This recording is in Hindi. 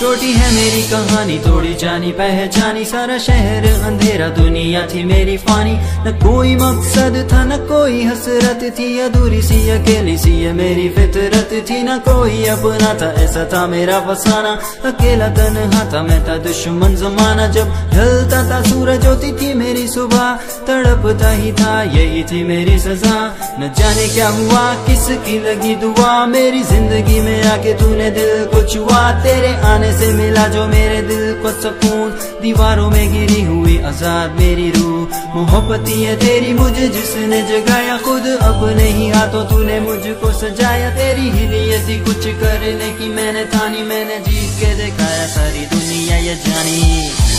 छोटी है मेरी कहानी थोड़ी जानी, पहचानी। सारा शहर, अंधेरा, दुनिया थी मेरी फानी। न कोई मकसद था, न कोई हसरत थी। अधूरी सी, अकेली सी ये मेरी फितरत थी। न कोई अपना था, ऐसा था मेरा फसाना। अकेला तनहा था, मैं था दुश्मन जमाना। जब ढलता था सूरज सुबह तड़पता ही था, यही थी मेरी सजा। न जाने क्या हुआ, किसकी लगी दुआ? मेरी ज़िंदगी में आके तूने दिल को छुआ। तेरे आने से मिला जो मेरे दिल को सुकून। दीवारों में गिरी हुई आज़ाद मेरी रूह। मोहब्बती है तेरी मुझे जिसने जगाया, खुद अब नहीं हाथों तूने मुझको सजाया। तेरी ही लिए थी कुछ करने की मैंने थानी मैंने जीत के दिखाया सारी दुनिया ये जानी।